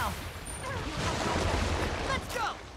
now. Let's go!